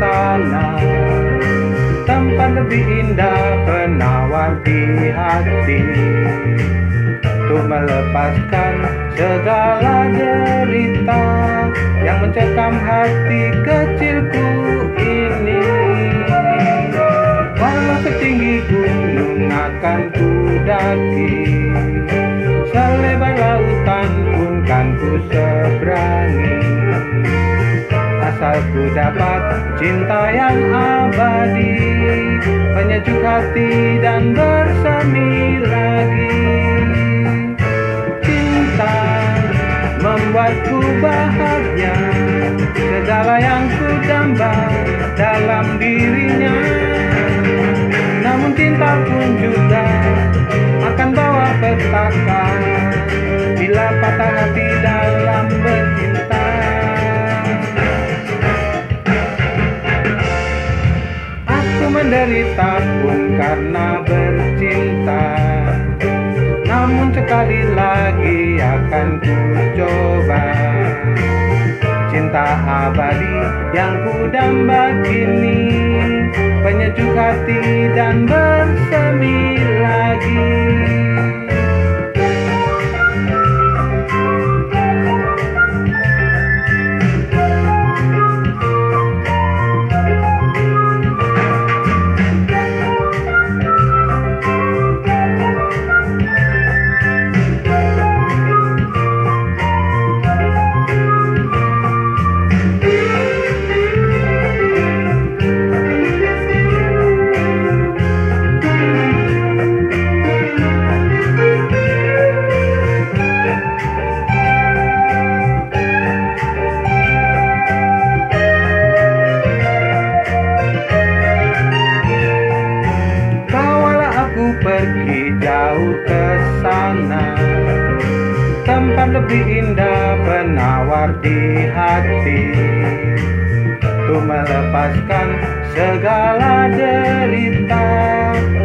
sana Tempat lebih indah penawar di hati. Untuk melepaskan segala derita Yang mencekam hati kecilku ini. Walau setinggi gunung akan ku daki Selebar lautan pun kan ku seberangi. Asal ku dapat cinta yang abadi Penyejuk hati dan bersemi lagi. Cinta membuatku bahagia Segala yang ku damba dalam dirinya. Namun cinta pun juga akan bawa petaka Bila patah hati dalam bercinta menderita pun karena bercinta. Namun sekali lagi akan ku coba. Cinta abadi yang ku damba kini Penyejuk hati dan bersemi lagi Tempat lebih indah penawar di hati. Untuk melepaskan segala derita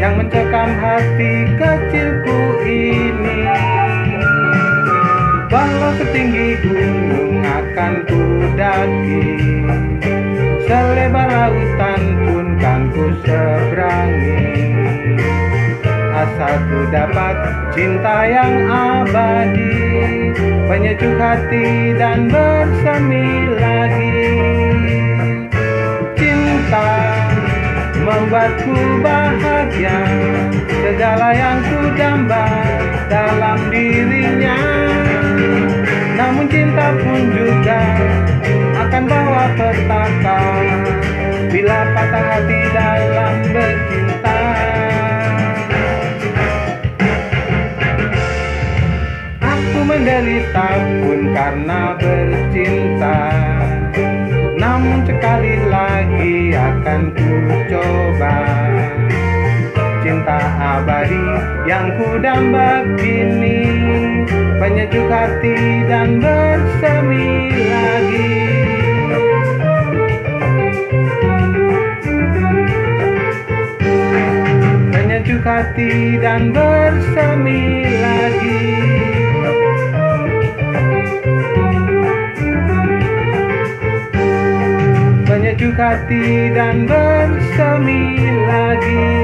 Yang mencekam hati kecilku ini. Walau setinggi gunung akan ku daki Selebar lautan pun kan ku seberangi Asal ku dapat. Cinta yang abadi Penyejuk hati dan bersemi lagi. Cinta membuatku bahagia Segala yang ku damba dalam dirinya. Namun cinta pun juga akan bawa petaka. Bila patah hati menderita pun karena bercinta. Namun sekali lagi akan ku coba. Cinta abadi yang ku damba kini Penyejuk hati dan bersemi lagi. Penyejuk hati dan bersemi lagi hati dan bersemi lagi